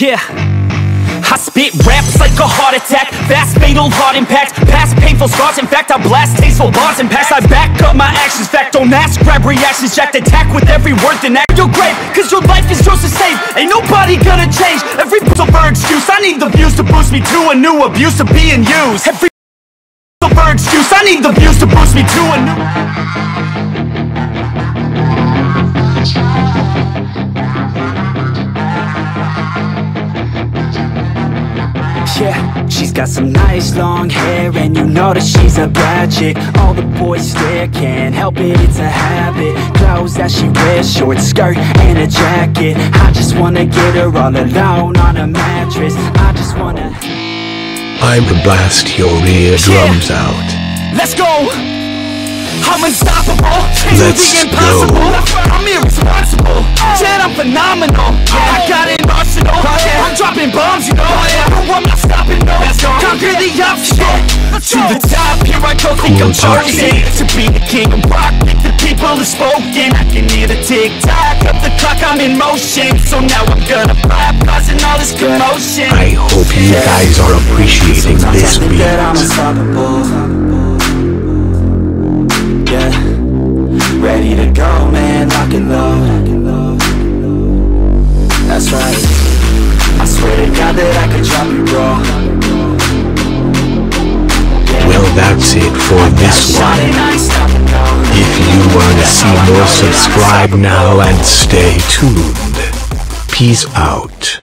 Yeah. I spit raps like a heart attack Fast fatal heart impact Past painful scars In fact I blast tasteful bars and past I back up my actions Fact don't ask grab reactions Jacked attack with every word Then act. Your grave Cause your life is yours to save. Ain't nobody gonna change. Every over excuse. I need the views to boost me to a new abuse of being used. Every over excuse. I need the views to boost me to a she's got some nice long hair And you know that she's a bad chick. All the boys stare, can't help it, it's a habit. Clothes that she wears, short skirt and a jacket. I just wanna get her all alone on a mattress. I just wanna I'm to blast your eardrums out. Let's go! I'm unstoppable, can't do Let's the impossible. Go. I'm irresponsible, shit I'm phenomenal. Yeah. I got an arsenal, I'm dropping bombs you know Conquer the obstacle, to the top Here I go, think I'm charging To be the king of rock, the people have spoken. I can hear the tick-tock of the clock, I'm in motion. So now I'm gonna pop, causing all this commotion I hope you guys are appreciating this think that I'm beat. unstoppable. Yeah. Ready to go, man, lock and load. That's right. I swear to God that I could drop you Well, that's it for this one. If you want to see more, subscribe now and stay tuned. Peace out.